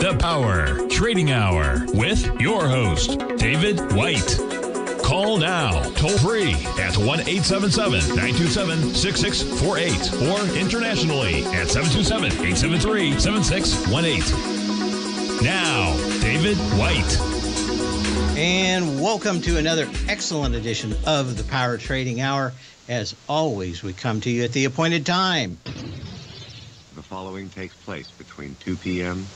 The Power Trading Hour with your host, David White. Call now, toll free at 1 877 927 6648 or internationally at 727 873 7618. Now, David White. And welcome to another excellent edition of the Power Trading Hour. As always, we come to you at the appointed time. The following takes place between 2 p.m.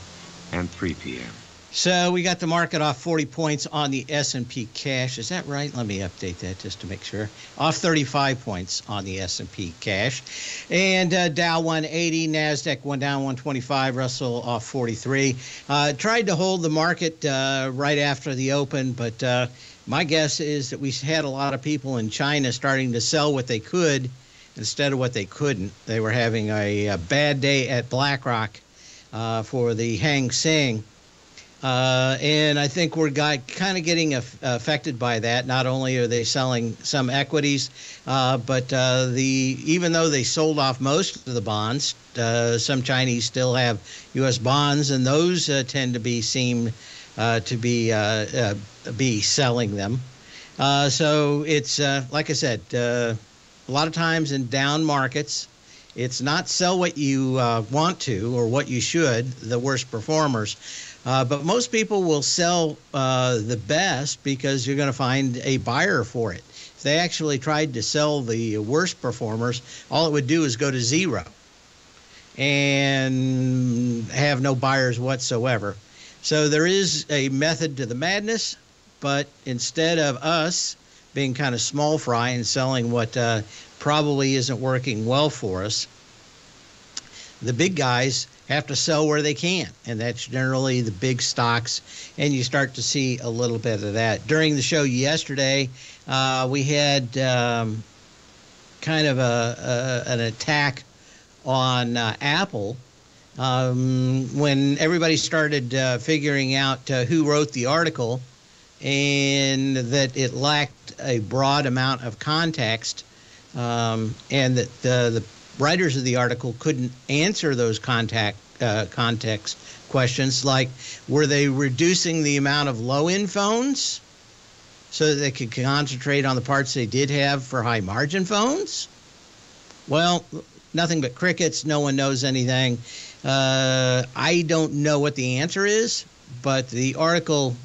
and 3 p.m. So we got the market off 40 points on the S&P cash. Is that right? Let me update that just to make sure. Off 35 points on the S&P cash. And uh, Dow 180, Nasdaq one down 125, Russell off 43. Uh, tried to hold the market uh, right after the open, but uh, my guess is that we had a lot of people in China starting to sell what they could instead of what they couldn't. They were having a, a bad day at BlackRock uh, for the Hang Seng. Uh, and I think we're kind of getting af- affected by that. Not only are they selling some equities, uh, but uh, the even though they sold off most of the bonds, uh, some Chinese still have U.S. bonds, and those uh, tend to be seem uh, to be be selling them. so it's like I said, a lot of times in down markets, it's not sell what you want to or what you should. The worst performers. Uh, but most people will sell uh, the best because you're going to find a buyer for it. If they actually tried to sell the worst performers, all it would do is go to zero and have no buyers whatsoever. So there is a method to the madness, but instead of us being kind of small fry and selling what uh, probably isn't working well for us, the big guys have to sell where they can, and that's generally the big stocks. And you start to see a little bit of that during the show yesterday. Uh, we had um, kind of a, a, an attack on uh, Apple um, when everybody started uh, figuring out uh, who wrote the article and that it lacked a broad amount of context um, and that the, the writers of the article couldn't answer those contact uh, context questions like were they reducing the amount of low end phones so that they could concentrate on the parts they did have for high margin phones? Well nothing but crickets. No one knows anything. Uh, i don't know what the answer is but the article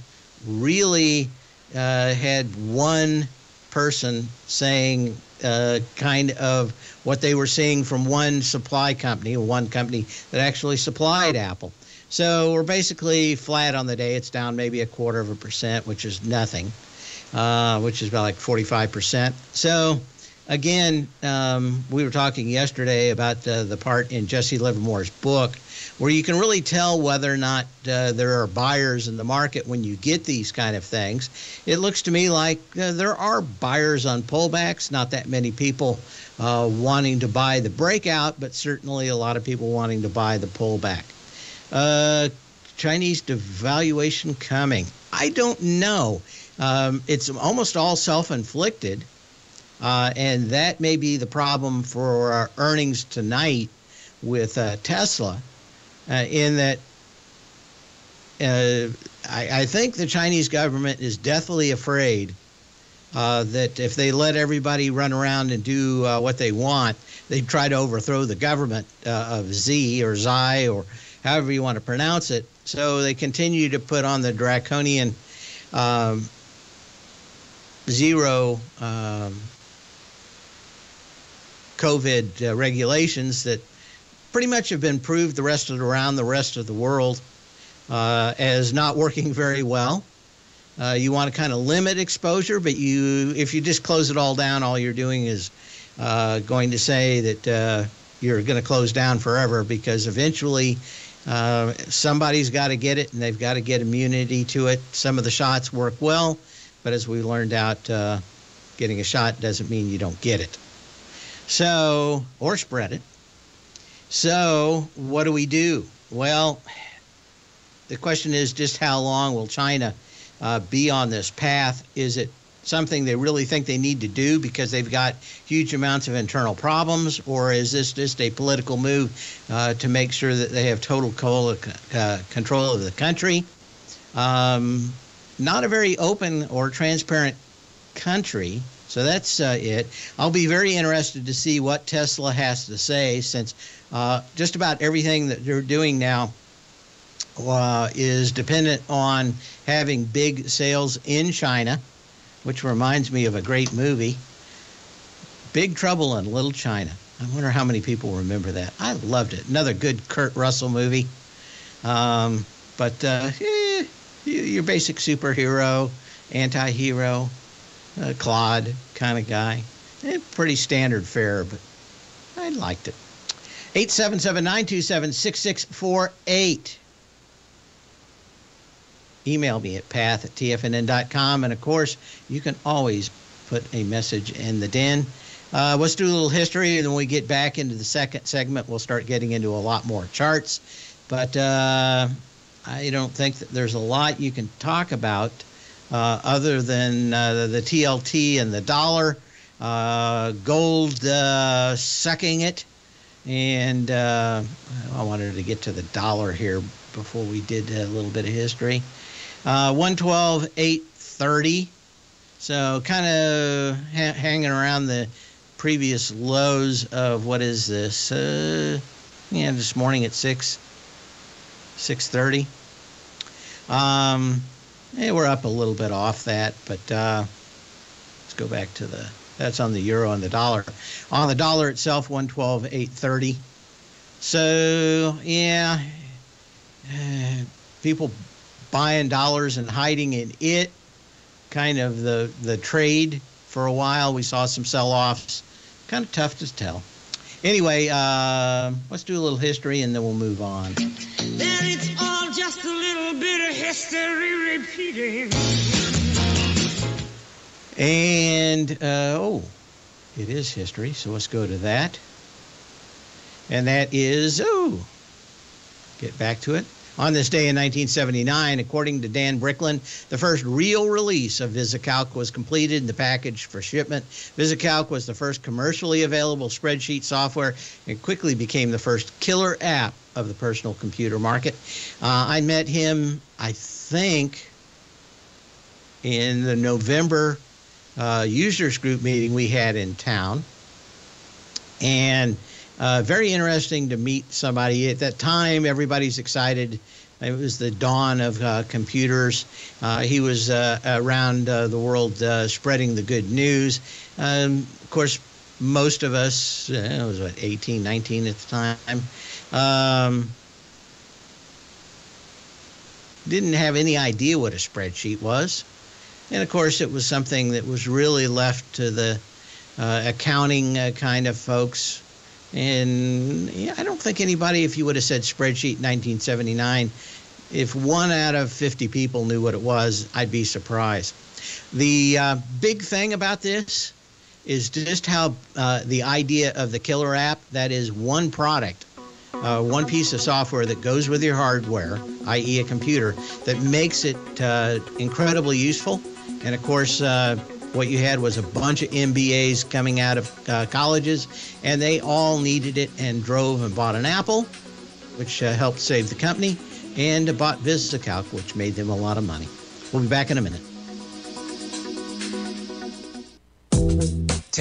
really uh, had one person saying uh, kind of what they were seeing from one supply company, one company that actually supplied Apple. So we're basically flat on the day. It's down maybe a quarter of a percent, which is nothing, uh, which is about like 45%. So again, um, we were talking yesterday about uh, the part in Jesse Livermore's book where you can really tell whether or not uh, there are buyers in the market when you get these kind of things. It looks to me like uh, there are buyers on pullbacks, not that many people uh, wanting to buy the breakout, but certainly a lot of people wanting to buy the pullback. Uh, Chinese devaluation coming. I don't know. Um, it's almost all self inflicted. Uh, and that may be the problem for our earnings tonight with uh, Tesla uh, in that uh, I, I, think the Chinese government is deathly afraid uh, that if they let everybody run around and do uh, what they want, they try to overthrow the government of Z or Xi or however you want to pronounce it. So they continue to put on the draconian um, zero um, COVID uh, regulations that pretty much have been proved the rest of around the rest of the world uh, as not working very well. Uh, you want to kind of limit exposure, but you if you just close it all down, all you're doing is uh, going to say that uh, you're going to close down forever because eventually uh, somebody's got to get it and they've got to get immunity to it. Some of the shots work well, but as we learned out, getting a shot doesn't mean you don't get it. So, or spread it. So, what do we do? Well, the question is just how long will China uh, be on this path? Is it something they really think they need to do because they've got huge amounts of internal problems, or is this just a political move uh, to make sure that they have total uh, control of the country? Um, not a very open or transparent country. So that's uh, it. I'll be very interested to see what Tesla has to say since uh, just about everything that they're doing now uh, is dependent on having big sales in China, which reminds me of a great movie, Big Trouble in Little China. I wonder how many people remember that. I loved it. Another good Kurt Russell movie. Um, but uh, eh, your basic superhero, anti hero, uh, Claude kind of guy. Eh, pretty standard fare, but I liked it. 877 927 6648 email me at path at tfnn.com. And of course, you can always put a message in the den. Uh, let's do a little history, and then we get back into the second segment, we'll start getting into a lot more charts. But uh, I don't think that there's a lot you can talk about other than uh, the TLT and the dollar, uh, gold uh, sucking it. And I wanted to get to the dollar here before we did a little bit of history. Uh, 112, 830. So kind of ha- hanging around the previous lows of what is this? Uh, yeah, this morning at 6, 630. Um, yeah, we're up a little bit off that, but uh, let's go back to the, that's on the euro and the dollar. On the dollar itself, 112.830. So, yeah, uh, people buying dollars and hiding in it. Kind of the the trade for a while. We saw some sell-offs. Kind of tough to tell. Anyway, uh, let's do a little history and then we'll move on. Bit of history repeating. And uh, oh, it is history, so let's go to that. And that is oh, get back to it. On this day in 1979, according to Dan Bricklin, the first real release of VisiCalc was completed and the package for shipment. VisiCalc was the first commercially available spreadsheet software and quickly became the first killer app of the personal computer market. Uh, I met him, I think, in the November uh, users group meeting we had in town. And uh, very interesting to meet somebody. At that time, everybody's excited. It was the dawn of uh, computers. Uh, he was uh, around the world spreading the good news. Um, of course, most of us, it was what, 18, 19 at the time, um, didn't have any idea what a spreadsheet was. And of course, it was something that was really left to the accounting kind of folks and yeah, I don't think anybody, if you would have said spreadsheet 1979, if one out of 50 people knew what it was, I'd be surprised. The uh, big thing about this is just how uh, the idea of the killer app that is one product, uh, one piece of software that goes with your hardware, i.e., a computer, that makes it uh, incredibly useful. And of course, uh, what you had was a bunch of MBAs coming out of uh, colleges, and they all needed it and drove and bought an Apple, which uh, helped save the company, and bought VisiCalc, which made them a lot of money. We'll be back in a minute.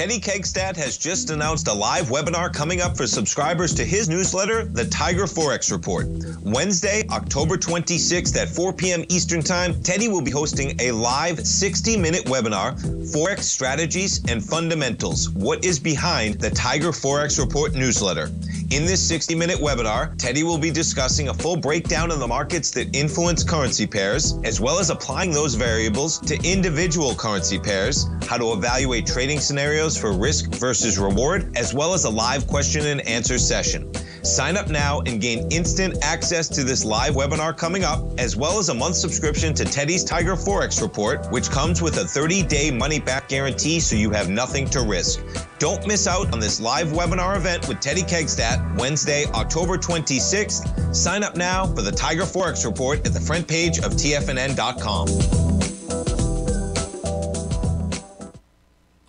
Teddy Kegstad has just announced a live webinar coming up for subscribers to his newsletter, The Tiger Forex Report. Wednesday, October 26th at 4 p.m. Eastern Time, Teddy will be hosting a live 60 minute webinar Forex Strategies and Fundamentals What is Behind the Tiger Forex Report newsletter. In this 60 minute webinar, Teddy will be discussing a full breakdown of the markets that influence currency pairs, as well as applying those variables to individual currency pairs, how to evaluate trading scenarios for risk versus reward, as well as a live question and answer session. Sign up now and gain instant access to this live webinar coming up, as well as a month subscription to Teddy's Tiger Forex Report, which comes with a 30 day money back guarantee so you have nothing to risk. Don't miss out on this live webinar event with Teddy Kegstad, Wednesday, October 26th. Sign up now for the Tiger Forex Report at the front page of TFNN.com.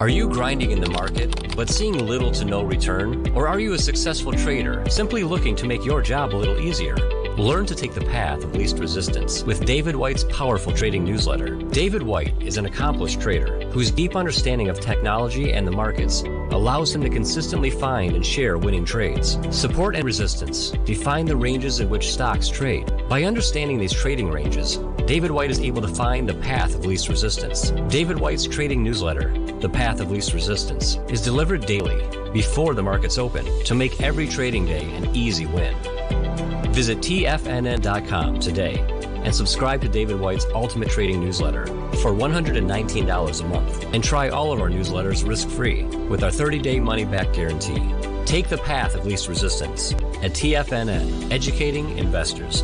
Are you grinding in the market, but seeing little to no return? Or are you a successful trader, simply looking to make your job a little easier? Learn to take the path of least resistance with David White's powerful trading newsletter. David White is an accomplished trader whose deep understanding of technology and the markets allows him to consistently find and share winning trades. Support and resistance define the ranges in which stocks trade. By understanding these trading ranges, David White is able to find the path of least resistance. David White's trading newsletter, The Path of Least Resistance, is delivered daily before the markets open to make every trading day an easy win. Visit TFNN.com today and subscribe to David White's Ultimate Trading Newsletter for $119 a month and try all of our newsletters risk free with our 30 day money back guarantee. Take the path of least resistance at TFNN, educating investors.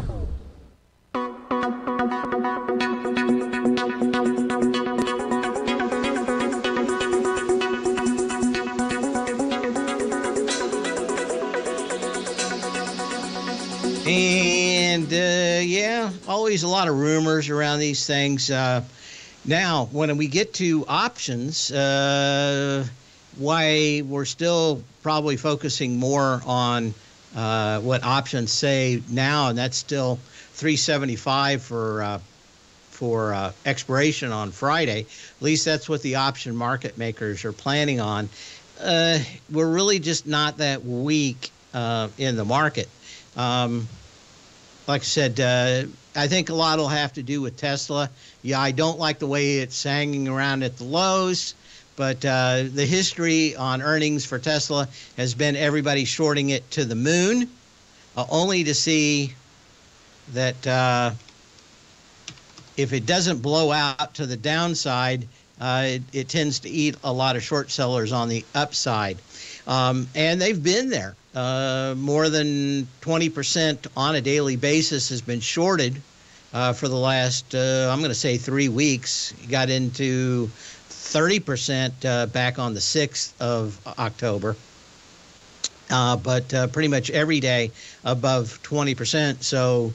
Always a lot of rumors around these things. Uh, now, when we get to options, uh, why we're still probably focusing more on uh, what options say now, and that's still 375 for uh, for uh, expiration on Friday. At least that's what the option market makers are planning on. Uh, we're really just not that weak uh, in the market. Um, like I said, uh, I think a lot will have to do with Tesla. Yeah, I don't like the way it's hanging around at the lows, but uh, the history on earnings for Tesla has been everybody shorting it to the moon, uh, only to see that uh, if it doesn't blow out to the downside, uh, it, it, tends to eat a lot of short sellers on the upside. Um, and they've been there. Uh, more than 20% on a daily basis has been shorted uh, for the last, uh, I'm going to say, three weeks. Got into 30% uh, back on the 6th of October. Uh, but pretty much every day above 20%. So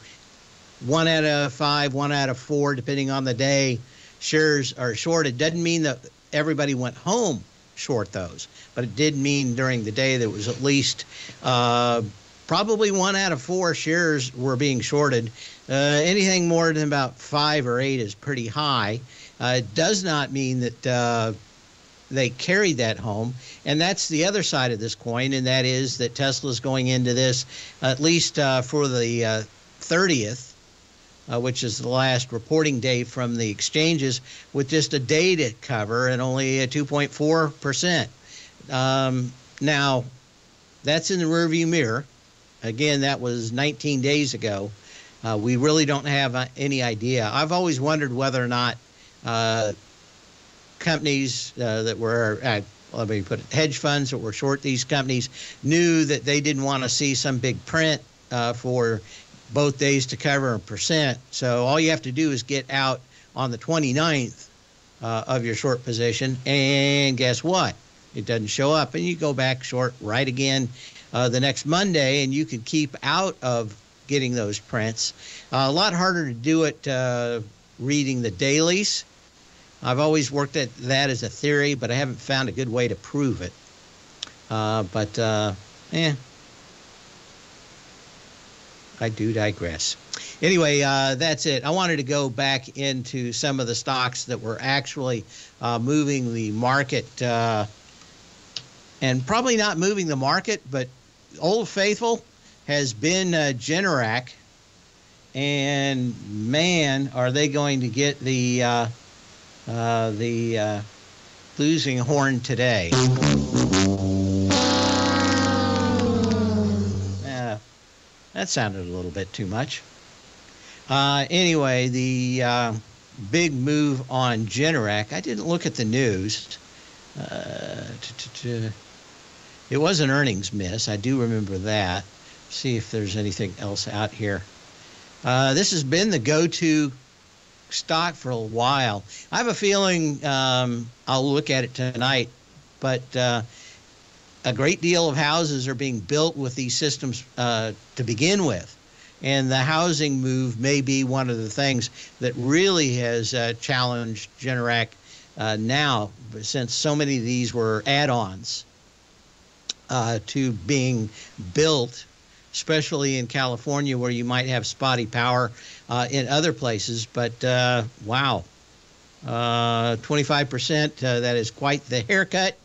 one out of five, one out of four, depending on the day, shares are shorted. Doesn't mean that everybody went home short those, but it did mean during the day there was at least uh, probably one out of four shares were being shorted. Uh, anything more than about five or eight is pretty high. Uh, it does not mean that uh, they carried that home. And that's the other side of this coin, and that is that Tesla's going into this, at least uh, for the 30th, uh, which is the last reporting date from the exchanges, with just a day to cover and only a 2.4%. Um, now, that's in the rearview mirror. Again, that was 19 days ago. Uh, we really don't have uh, any idea. I've always wondered whether or not uh, companies uh, that were, uh, let me put it, hedge funds that were short these companies knew that they didn't want to see some big print for both days to cover a percent. So all you have to do is get out on the 29th uh, of your short position, and guess what? It doesn't show up, and you go back short right again uh, the next Monday, and you can keep out of getting those prints. Uh, a lot harder to do it uh, reading the dailies. I've always worked at that as a theory, but I haven't found a good way to prove it. Uh, but, uh, eh, I do digress. Anyway, uh, that's it. I wanted to go back into some of the stocks that were actually uh, moving the market, uh, and probably not moving the market, but Old Faithful has been uh, Generac, and man, are they going to get the uh, uh, the uh, losing horn today? Uh, that sounded a little bit too much. Uh, anyway, the big move on Generac. I didn't look at the news. Uh, it was an earnings miss. I do remember that. See if there's anything else out here. Uh, this has been the go-to stock for a while. I have a feeling um, I'll look at it tonight, but uh, a great deal of houses are being built with these systems uh, to begin with. And the housing move may be one of the things that really has uh, challenged Generac uh, now, since so many of these were add ons uh, to being built especially in California where you might have spotty power uh, in other places. But uh, wow, uh, 25%, uh, that is quite the haircut.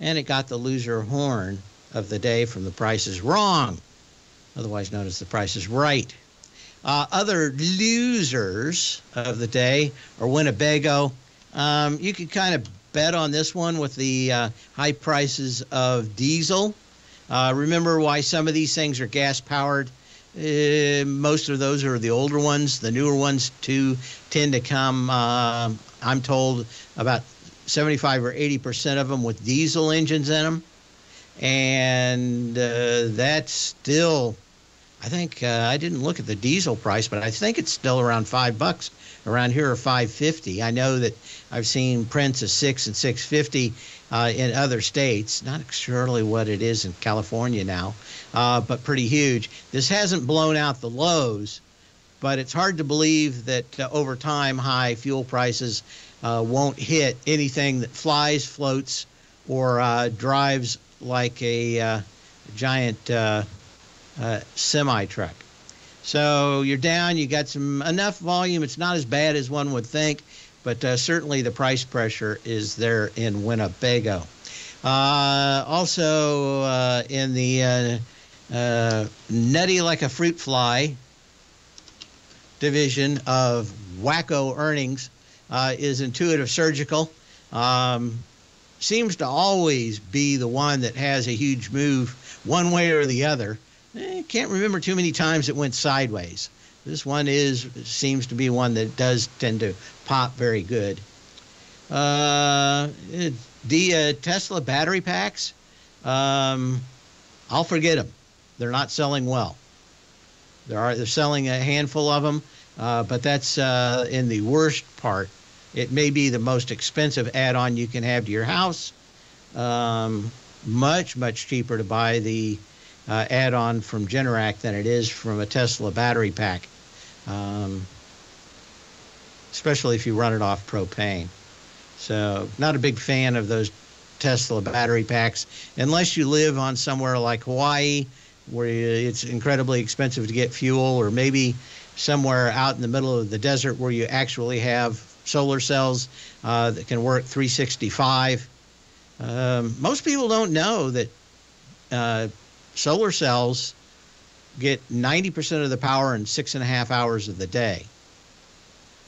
And it got the loser horn of the day from the Price is Wrong, otherwise known as the Price is Right. Uh, other losers of the day are Winnebago. Um, you could kind of bet on this one with the uh, high prices of diesel. Uh, remember why some of these things are gas powered? Uh, most of those are the older ones. The newer ones, too, tend to come, uh, I'm told, about 75 or 80% of them with diesel engines in them. And uh, that's still, I think, uh, I didn't look at the diesel price, but I think it's still around five bucks around here, or 550. I know that I've seen prints of six and 650 uh, in other states. Not surely what it is in California now, uh, but pretty huge. This hasn't blown out the lows, but it's hard to believe that uh, over time, high fuel prices uh, won't hit anything that flies, floats, or uh, drives like a uh, semi truck. So you're down. You got some enough volume. It's not as bad as one would think but uh, certainly the price pressure is there in Winnebago. Uh, also uh, in the uh, uh, nutty like a fruit fly division of wacko earnings uh, is Intuitive Surgical. Um, seems to always be the one that has a huge move one way or the other. I eh, can't remember too many times it went sideways. This one is seems to be one that does tend to pop very good. Uh, the uh, Tesla battery packs, um, I'll forget them. They're not selling well. There are they're selling a handful of them, uh, but that's uh, in the worst part. It may be the most expensive add-on you can have to your house. Um, much much cheaper to buy the uh, add-on from Generac than it is from a Tesla battery pack um, especially if you run it off propane. So, not a big fan of those Tesla battery packs unless you live on somewhere like Hawaii where it's incredibly expensive to get fuel, or maybe somewhere out in the middle of the desert where you actually have solar cells uh, that can work 365. Um, most people don't know that uh, solar cells get 90% of the power in six and a half hours of the day.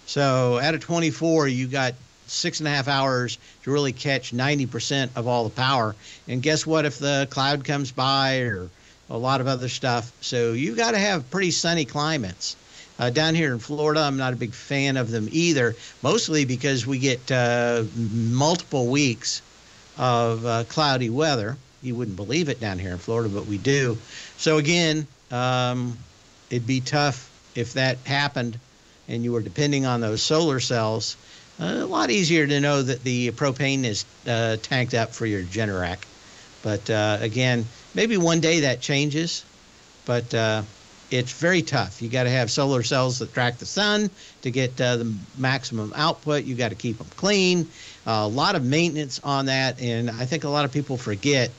So out of 24, you got six and a half hours to really catch 90% of all the power. And guess what? If the cloud comes by or a lot of other stuff, so you got to have pretty sunny climates. Uh, down here in Florida, I'm not a big fan of them either, mostly because we get uh, multiple weeks of uh, cloudy weather. You wouldn't believe it down here in Florida, but we do. So, again, um, it'd be tough if that happened and you were depending on those solar cells. Uh, a lot easier to know that the propane is uh, tanked up for your Generac. But uh, again, maybe one day that changes. But uh, it's very tough. You got to have solar cells that track the sun to get uh, the maximum output. You got to keep them clean. A lot of maintenance on that, and I think a lot of people forget.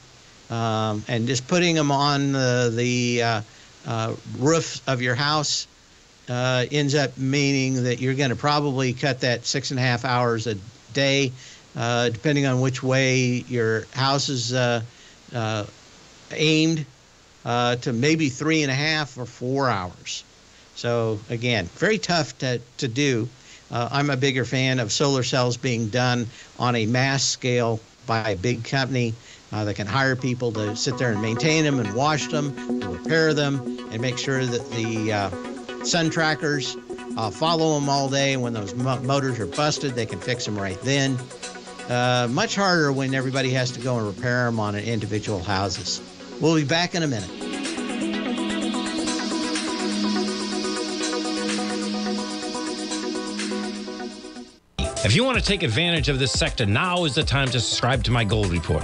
Um, and just putting them on the, the uh, uh roof of your house uh, ends up meaning that you're going to probably cut that six and a half hours a day, uh, depending on which way your house is aimed uh, to maybe three and a half or four hours. So again, very tough to, to do. Uh, I'm a bigger fan of solar cells being done on a mass scale by a big company uh, that can hire people to sit there and maintain them and wash them, and repair them, and make sure that the uh, sun trackers uh, follow them all day. And when those mo- motors are busted, they can fix them right then. Uh, much harder when everybody has to go and repair them on individual houses. We'll be back in a minute. If you want to take advantage of this sector, now is the time to subscribe to my gold report.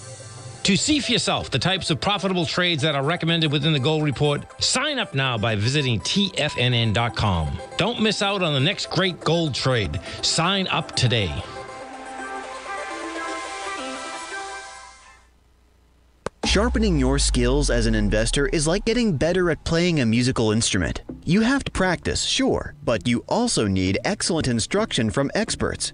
To see for yourself the types of profitable trades that are recommended within the Gold Report, sign up now by visiting TFNN.com. Don't miss out on the next great gold trade. Sign up today. Sharpening your skills as an investor is like getting better at playing a musical instrument. You have to practice, sure, but you also need excellent instruction from experts.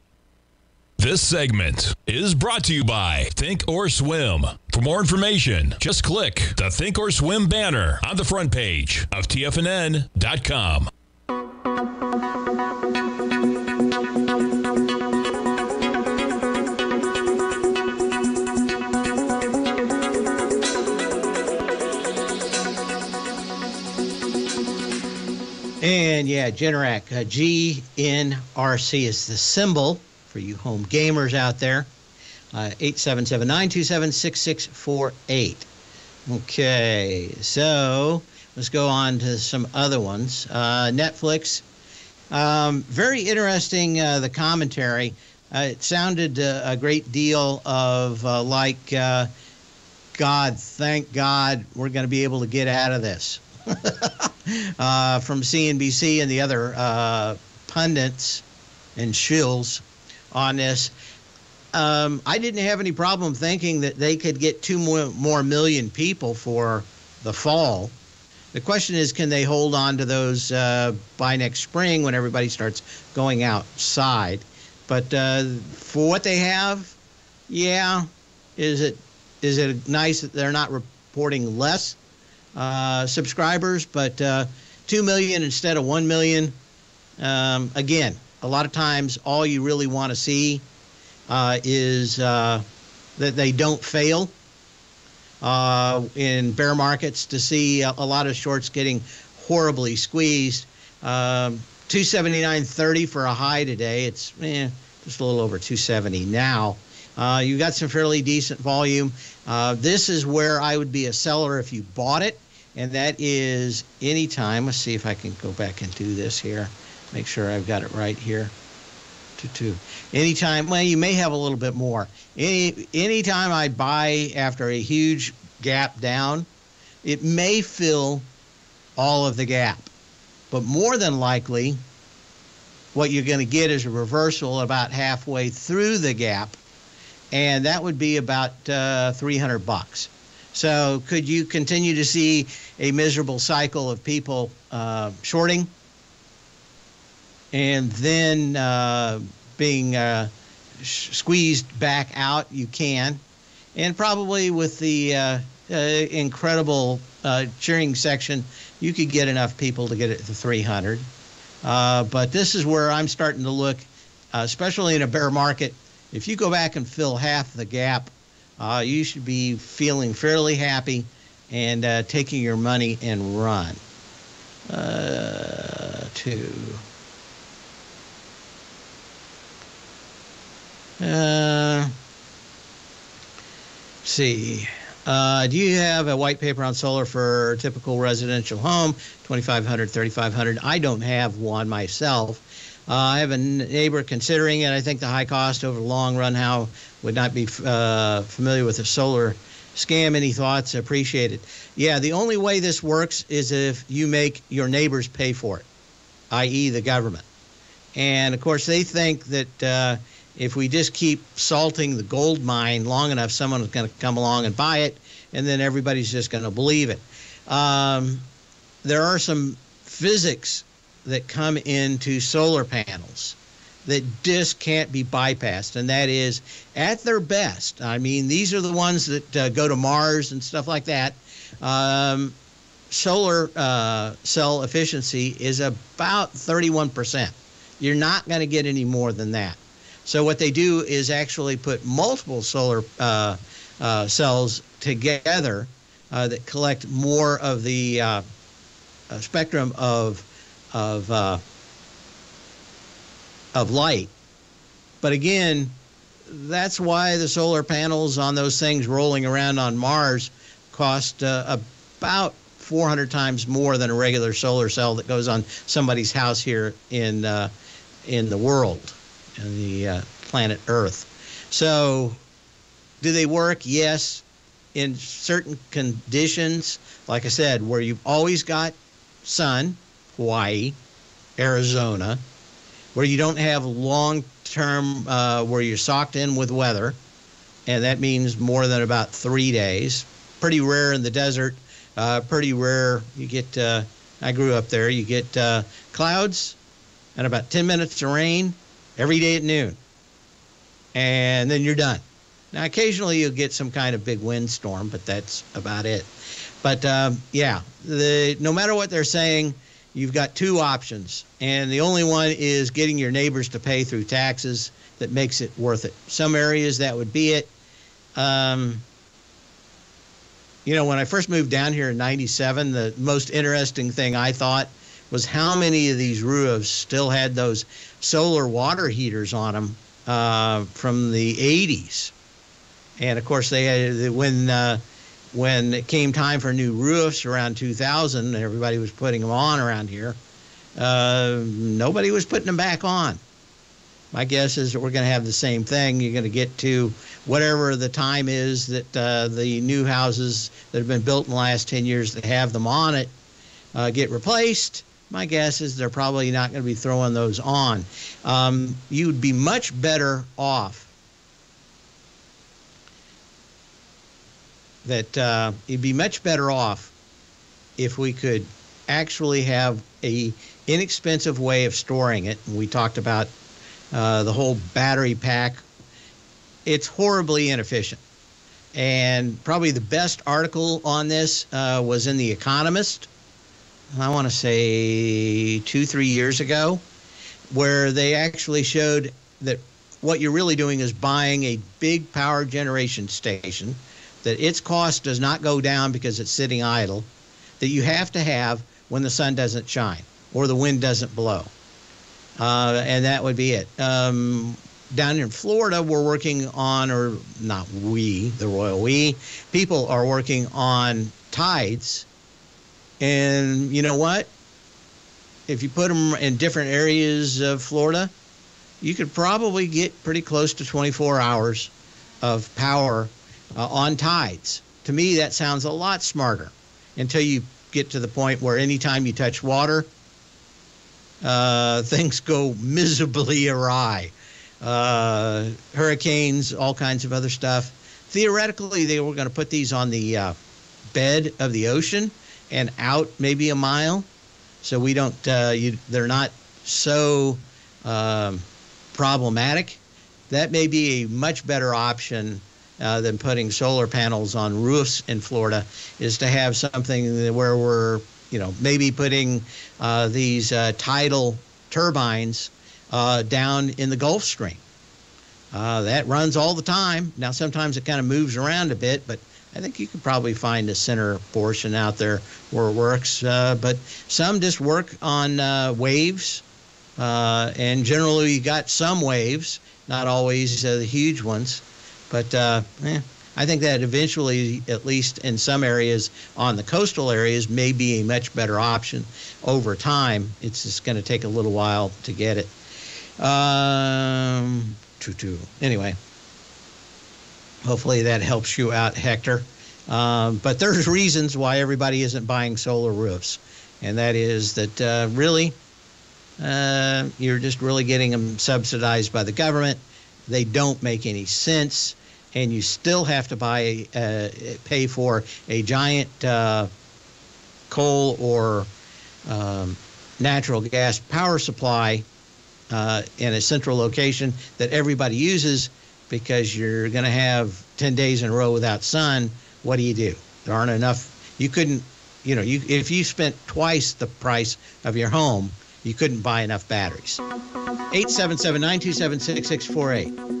This segment is brought to you by Thinkorswim. For more information, just click the Thinkorswim banner on the front page of TFNN.com. And yeah, Generac, uh, GNRC is the symbol for you home gamers out there. Uh, 877 927 6648. Okay, so let's go on to some other ones. Uh, Netflix, um, very interesting, uh, the commentary. Uh, it sounded uh, a great deal of uh, like, God, thank God we're going to be able to get out of this. from CNBC and the other pundits and shills on this. Um, I didn't have any problem thinking that they could get two more, more million people for the fall. The question is, can they hold on to those uh, by next spring when everybody starts going outside? But uh, for what they have, yeah, is it is it nice that they're not reporting less uh, subscribers, but uh, two million instead of one million? Um, again, a lot of times all you really want to see uh, is uh, that they don't fail uh, in bear markets to see a, a, lot of shorts getting horribly squeezed. Um, 279.30 for a high today. It's eh, just a little over 270 now. Uh, you got some fairly decent volume. Uh, this is where I would be a seller if you bought it, and that is anytime. Let's see if I can go back and do this here. Make sure I've got it right here. Two two. Anytime. Well, you may have a little bit more. Any anytime I buy after a huge gap down, it may fill all of the gap, but more than likely, what you're going to get is a reversal about halfway through the gap, and that would be about uh, 300 bucks. So, could you continue to see a miserable cycle of people uh, shorting? And then uh, being uh, squeezed back out, you can. And probably with the uh, uh incredible uh, cheering section, you could get enough people to get it to 300. Uh, but this is where I'm starting to look, especially in a bear market. If you go back and fill half the gap, you should be feeling fairly happy and taking your money and run. two. Uh, see. Uh, do you have a white paper on solar for a typical residential home, 2500 3500 I don't have one myself. Uh, I have a neighbor considering it. I think the high cost over the long run, how would not be uh, familiar with a solar scam. Any thoughts? Appreciate it. Yeah, the only way this works is if you make your neighbors pay for it, i.e., the government. And of course, they think that uh, if we just keep salting the gold mine long enough, someone's going to come along and buy it, and then everybody's just going to believe it. Um, there are some physics that come into solar panels that just can't be bypassed, and that is at their best. I mean, these are the ones that uh, go to Mars and stuff like that. Um, solar uh, cell efficiency is about 31%. You're not going to get any more than that. So what they do is actually put multiple solar uh, uh, cells together uh, that collect more of the uh, uh, spectrum of of uh, of light. But again, that's why the solar panels on those things rolling around on Mars cost about 400 times more than a regular solar cell that goes on somebody's house here in in the world and the uh, planet Earth. So, do they work? Yes. In certain conditions, like I said, where you've always got sun, Hawaii, Arizona, where you don't have long term, uh, where you're socked in with weather, and that means more than about three days. Pretty rare in the desert. Uh, pretty rare. You get. Uh, I grew up there. You get uh, clouds and about 10 minutes of rain every day at noon. And then you're done. Now, occasionally you'll get some kind of big windstorm, but that's about it. But um, yeah, the no matter what they're saying, you've got two options, and the only one is getting your neighbors to pay through taxes that makes it worth it. Some areas that would be it. Um, you know, when I first moved down here in '97, the most interesting thing I thought was how many of these roofs still had those solar water heaters on them uh, from the 80s. And of course, they had, when uh, when it came time for new roofs around 2000, everybody was putting them on around here. Uh, nobody was putting them back on. My guess is that we're going to have the same thing. You're going to get to whatever the time is that uh, the new houses that have been built in the last 10 years that have them on it uh, get replaced my guess is they're probably not going to be throwing those on. Um, you would be much better off that uh, you'd be much better off if we could actually have a inexpensive way of storing it. We talked about uh, the whole battery pack. It's horribly inefficient. And probably the best article on this uh, was in The Economist, I want to say two, three years ago, where they actually showed that what you're really doing is buying a big power generation station, that its cost does not go down because it's sitting idle, that you have to have when the sun doesn't shine or the wind doesn't blow. Uh, and that would be it. Um, down in Florida, we're working on, or not we, the royal we, people are working on tides. And you know what? If you put them in different areas of Florida, you could probably get pretty close to 24 hours of power uh, on tides. To me, that sounds a lot smarter until you get to the point where anytime you touch water, uh, things go miserably awry uh, hurricanes, all kinds of other stuff. Theoretically, they were going to put these on the uh, bed of the ocean and out maybe a mile, so we don't. Uh, you, they're not so um, problematic. That may be a much better option uh, than putting solar panels on roofs in Florida. Is to have something where we're, you know, maybe putting uh, these uh, tidal turbines uh, down in the Gulf Stream. Uh, that runs all the time. Now, sometimes it kind of moves around a bit, but I think you could probably find a center portion out there where it works. Uh, but some just work on uh, waves, uh, and generally you got some waves, not always uh, the huge ones. But eh, I think that eventually, at least in some areas on the coastal areas, may be a much better option over time. It's just going to take a little while to get it. Um, two, Anyway, hopefully that helps you out, Hector. Um, but there's reasons why everybody isn't buying solar roofs, and that is that uh, really uh, you're just really getting them subsidized by the government. They don't make any sense, and you still have to buy uh, pay for a giant uh, coal or um, natural gas power supply uh, in a central location that everybody uses because you're going to have 10 days in a row without sun. What do you do? There aren't enough. You couldn't, you know, you if you spent twice the price of your home, you couldn't buy enough batteries. 877 927 6648.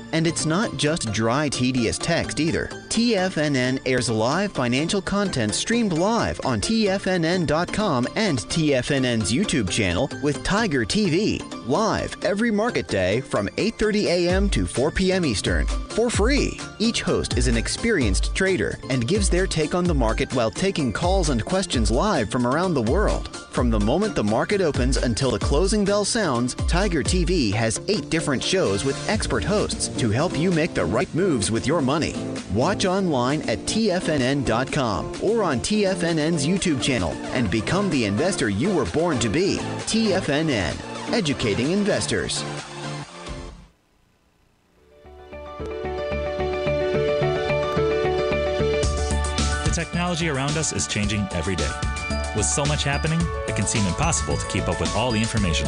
And it's not just dry, tedious text either. TFNN airs live financial content streamed live on TFNN.com and TFNN's YouTube channel with Tiger TV, live every market day from 8.30 a.m. to 4 p.m. Eastern, for free. Each host is an experienced trader and gives their take on the market while taking calls and questions live from around the world. From the moment the market opens until the closing bell sounds, Tiger TV has eight different shows with expert hosts to help you make the right moves with your money. Watch online at TFNN.com or on TFNN's YouTube channel and become the investor you were born to be. TFNN, educating investors. The technology around us is changing every day. With so much happening, it can seem impossible to keep up with all the information.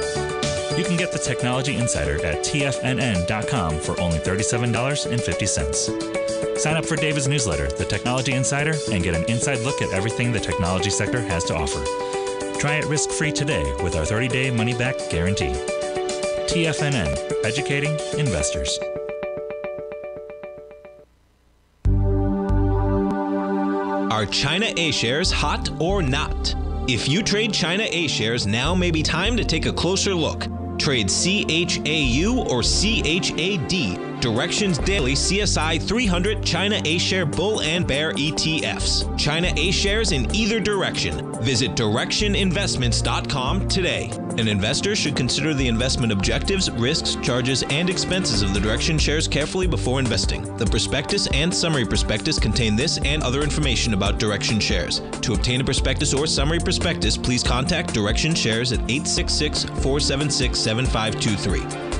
You can get the Technology Insider at TFNN.com for only $37.50. Sign up for David's newsletter, The Technology Insider, and get an inside look at everything the technology sector has to offer. Try it risk free today with our 30 day money back guarantee. TFNN, educating investors. Are China A shares hot or not? If you trade China A shares, now may be time to take a closer look. Trade CHAU or CHAD Direxion's Daily CSI 300 China A Share Bull and Bear ETFs. China A shares in either Direxion. Visit direxioninvestments.com today. An investor should consider the investment objectives, risks, charges, and expenses of the Direxion shares carefully before investing. The prospectus and summary prospectus contain this and other information about Direxion shares. To obtain a prospectus or summary prospectus, please contact direction Shares at 866 476 7523.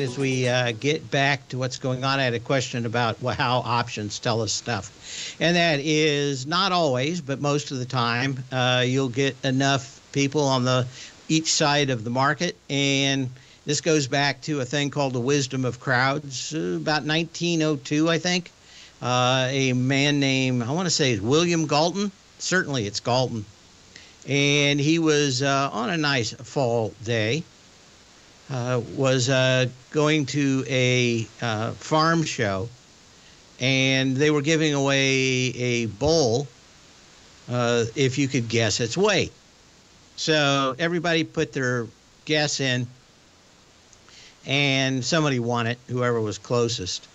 As we uh, get back to what's going on, I had a question about how options tell us stuff. And that is not always, but most of the time, uh, you'll get enough people on the each side of the market. And this goes back to a thing called the wisdom of crowds, uh, about 1902, I think. Uh, a man named, I want to say, William Galton. Certainly it's Galton. And he was uh, on a nice fall day was uh, going to a uh, farm show, and they were giving away a bowl uh, if you could guess its weight. So everybody put their guess in, and somebody won it, whoever was closest.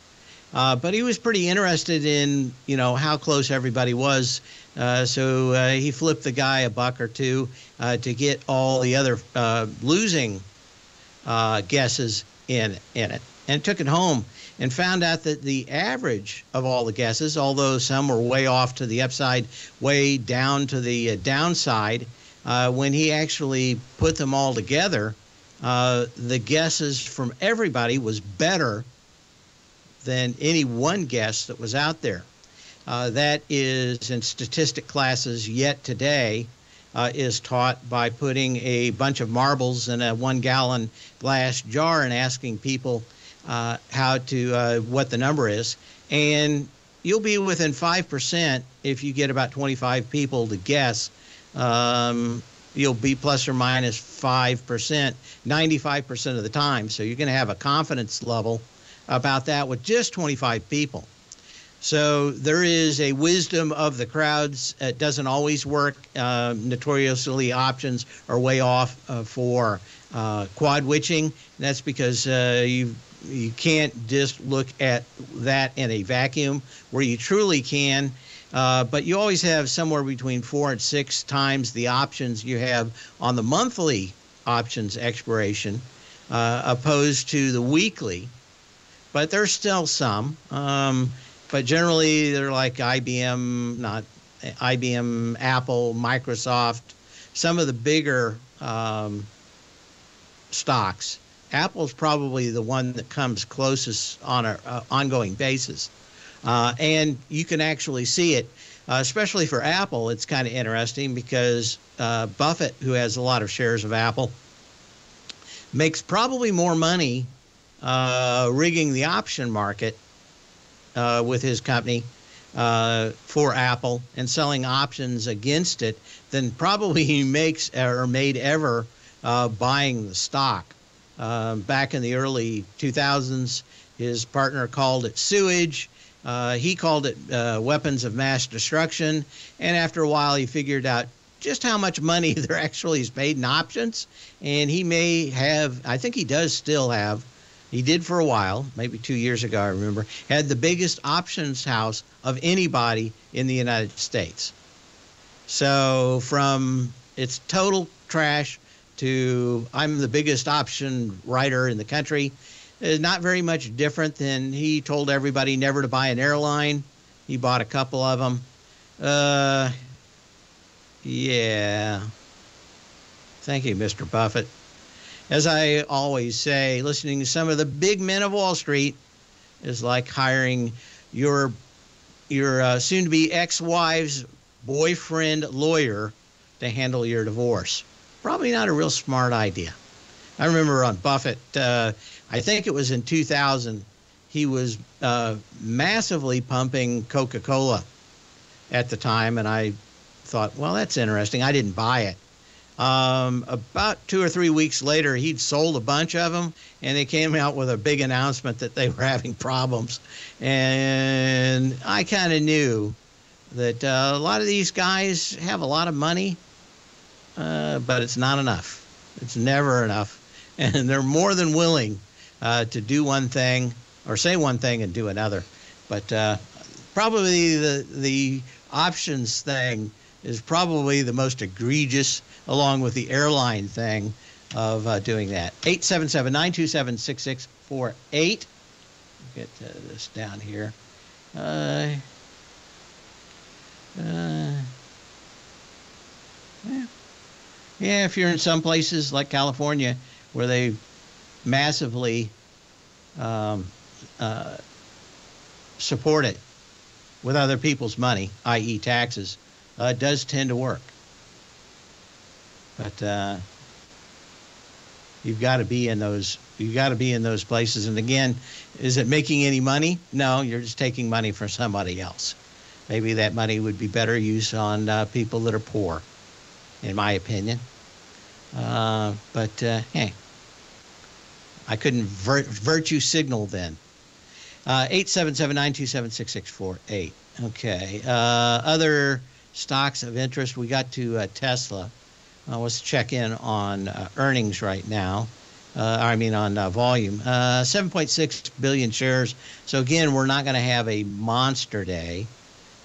Uh, but he was pretty interested in, you know, how close everybody was. Uh, so uh, he flipped the guy a buck or two uh, to get all the other uh, losing uh, guesses in in it, and took it home and found out that the average of all the guesses, although some were way off to the upside, way down to the uh, downside, uh, when he actually put them all together, uh, the guesses from everybody was better than any one guess that was out there. Uh, that is in statistic classes yet today uh, is taught by putting a bunch of marbles in a one gallon glass jar and asking people uh, how to uh, what the number is. And you'll be within 5% if you get about 25 people to guess. Um, you'll be plus or minus 5% 95% of the time. So you're going to have a confidence level about that with just 25 people so there is a wisdom of the crowds. It doesn't always work. Uh, notoriously, options are way off uh, for uh, quad witching. That's because uh, you you can't just look at that in a vacuum. Where you truly can, uh, but you always have somewhere between four and six times the options you have on the monthly options expiration, uh, opposed to the weekly. But there's still some. Um, but generally they're like IBM, not IBM, Apple, Microsoft, some of the bigger um, stocks. Apple's probably the one that comes closest on an uh, ongoing basis. Uh, and you can actually see it, uh, especially for Apple. It's kind of interesting because uh, Buffett, who has a lot of shares of Apple, makes probably more money uh, rigging the option market uh, with his company uh, for Apple and selling options against it than probably he makes or made ever uh, buying the stock. Uh, back in the early 2000s, his partner called it sewage. Uh, he called it uh, weapons of mass destruction. And after a while, he figured out just how much money there actually is paid in options. And he may have, I think he does still have he did for a while, maybe two years ago, I remember, had the biggest options house of anybody in the United States. So from It's total trash. To I'm the biggest option writer in the country. is not very much different than he told everybody never to buy an airline. He bought a couple of them. Uh, yeah. Thank you, Mr. Buffett. As I always say, listening to some of the big men of Wall Street is like hiring your your uh, soon-to-be ex-wife's boyfriend lawyer to handle your divorce. Probably not a real smart idea. I remember on Buffett, uh, I think it was in 2000, he was uh, massively pumping Coca Cola at the time, and I thought, well, that's interesting. I didn't buy it. Um, about two or three weeks later, he'd sold a bunch of them, and they came out with a big announcement that they were having problems. And I kind of knew that uh, a lot of these guys have a lot of money, uh, but it's not enough. It's never enough. And they're more than willing uh, to do one thing or say one thing and do another. But uh, probably the, the options thing is probably the most egregious, along with the airline thing of uh, doing that. 877 927 6648. Get uh, this down here. Uh, uh, yeah. yeah, if you're in some places like California where they massively um, uh, support it with other people's money, i.e., taxes, uh, does tend to work. But uh, you've got to be in those. You've got to be in those places. And again, is it making any money? No, you're just taking money from somebody else. Maybe that money would be better used on uh, people that are poor, in my opinion. Uh, but uh, hey, I couldn't vir- virtue signal then. Uh, 877 927 6648. Okay. Uh, other stocks of interest, we got to uh, Tesla. Uh, let's check in on uh, earnings right now. Uh, I mean, on uh, volume. 7.6 billion shares. So, again, we're not going to have a monster day.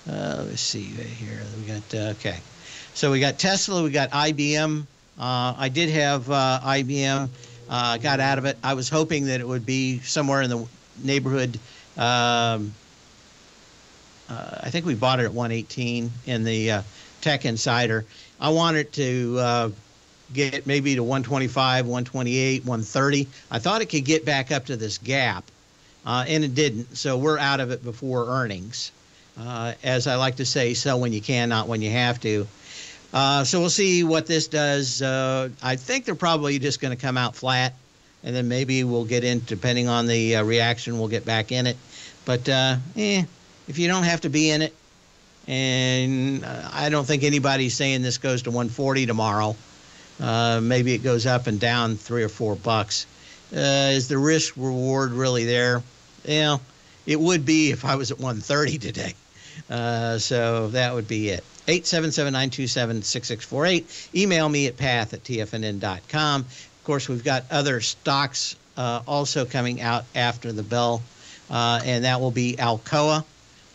let's see here. We got, okay. So, we got Tesla, we got IBM. I did have IBM. Uh, got out of it. I was hoping that it would be somewhere in the neighborhood. Um, uh, I think we bought it at 118 in the uh, Tech Insider. I wanted to uh, get maybe to 125, 128, 130. I thought it could get back up to this gap, uh, and it didn't. So we're out of it before earnings. Uh, as I like to say, sell when you can, not when you have to. Uh, so we'll see what this does. Uh, I think they're probably just going to come out flat, and then maybe we'll get in, depending on the uh, reaction, we'll get back in it. But uh, eh, if you don't have to be in it, and uh, I don't think anybody's saying this goes to 140 tomorrow. Uh, maybe it goes up and down three or four bucks. is the risk reward really there? Yeah, it would be if I was at 130 today. so that would be it. 877-927-6648. Email me at path at tfnn.com. Of course, we've got other stocks uh, also coming out after the bell, uh, and that will be Alcoa.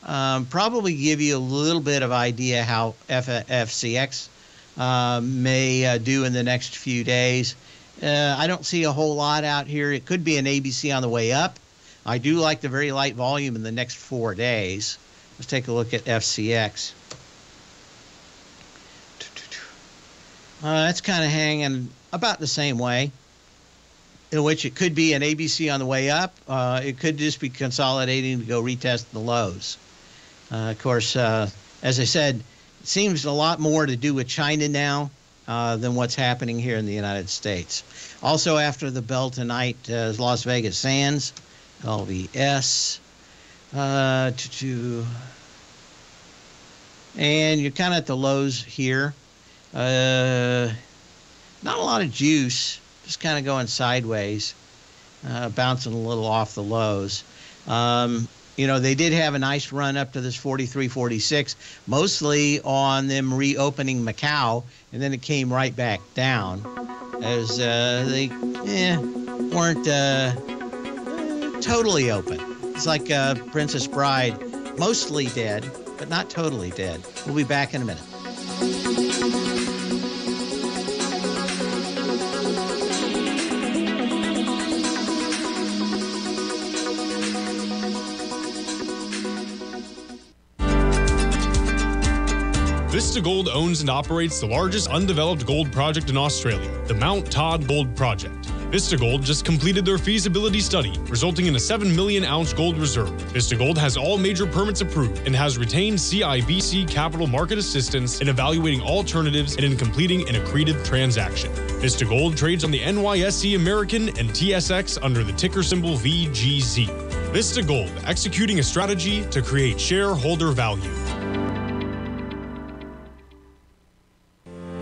Um, probably give you a little bit of idea how F- FCX uh, may uh, do in the next few days. Uh, I don't see a whole lot out here. It could be an ABC on the way up. I do like the very light volume in the next four days. Let's take a look at FCX. Uh, that's kind of hanging about the same way, in which it could be an ABC on the way up. Uh, it could just be consolidating to go retest the lows. Uh, of course, uh, as I said, it seems a lot more to do with China now uh, than what's happening here in the United States. Also, after the bell tonight is Las Vegas Sands, LVS. Uh, and you're kind of at the lows here. Uh, not a lot of juice, just kind of going sideways, uh, bouncing a little off the lows. Um, you know, they did have a nice run up to this 43 46, mostly on them reopening Macau, and then it came right back down as uh, they eh, weren't uh, totally open. It's like uh, Princess Bride, mostly dead, but not totally dead. We'll be back in a minute. Vista Gold owns and operates the largest undeveloped gold project in Australia, the Mount Todd Gold Project. Vista Gold just completed their feasibility study, resulting in a 7 million ounce gold reserve. Vista Gold has all major permits approved and has retained CIBC capital market assistance in evaluating alternatives and in completing an accretive transaction. Vista Gold trades on the NYSE American and TSX under the ticker symbol VGZ. Vista Gold, executing a strategy to create shareholder value.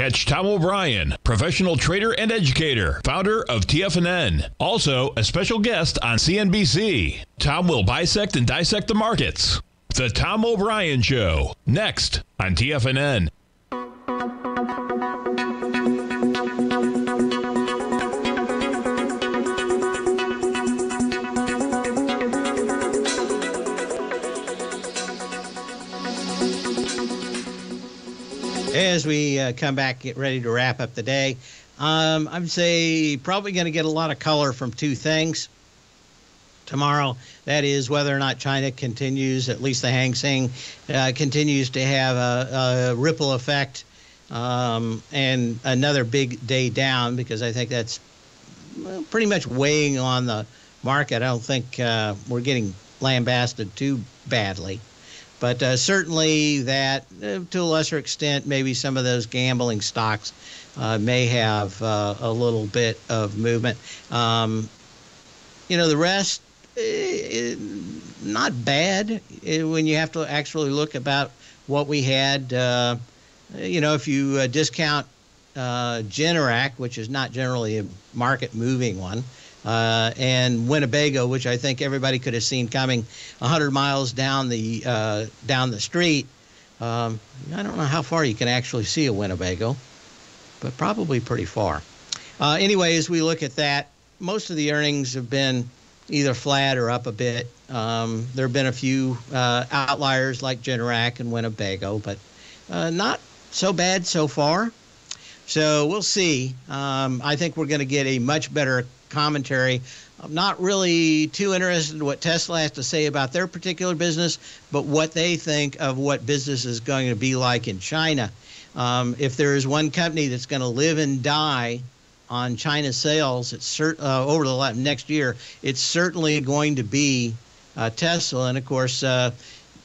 Catch Tom O'Brien, professional trader and educator, founder of TFNN. Also, a special guest on CNBC. Tom will bisect and dissect the markets. The Tom O'Brien Show, next on TFNN. As we uh, come back, get ready to wrap up the day, um, I would say probably going to get a lot of color from two things tomorrow. That is whether or not China continues, at least the Hang Seng, uh, continues to have a, a ripple effect um, and another big day down because I think that's pretty much weighing on the market. I don't think uh, we're getting lambasted too badly. But uh, certainly that, uh, to a lesser extent, maybe some of those gambling stocks uh, may have uh, a little bit of movement. Um, you know, the rest, eh, not bad eh, when you have to actually look about what we had. Uh, you know, if you uh, discount Generac, which is not generally a market moving one, uh, and Winnebago, which I think everybody could have seen coming 100 miles down the uh, down the street. Um, I don't know how far you can actually see a Winnebago, but probably pretty far. Uh, anyway, as we look at that, most of the earnings have been either flat or up a bit. Um, there have been a few uh, outliers like Generac and Winnebago, but uh, not so bad so far. So we'll see. Um, I think we're going to get a much better commentary I'm not really too interested in what Tesla has to say about their particular business, but what they think of what business is going to be like in China. Um, if there is one company that's going to live and die on China sales, cert- uh, over the next year, it's certainly going to be uh, Tesla. And of course, uh,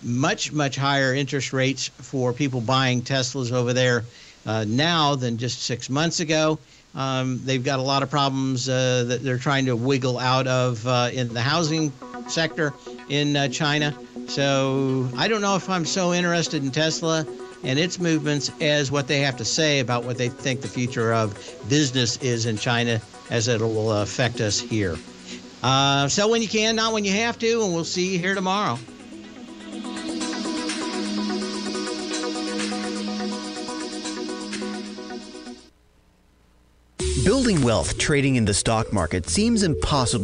much, much higher interest rates for people buying Teslas over there uh, now than just six months ago. Um, they've got a lot of problems uh, that they're trying to wiggle out of uh, in the housing sector in uh, China. So I don't know if I'm so interested in Tesla and its movements as what they have to say about what they think the future of business is in China as it will affect us here. Uh, sell when you can, not when you have to, and we'll see you here tomorrow. Building wealth trading in the stock market seems impossible.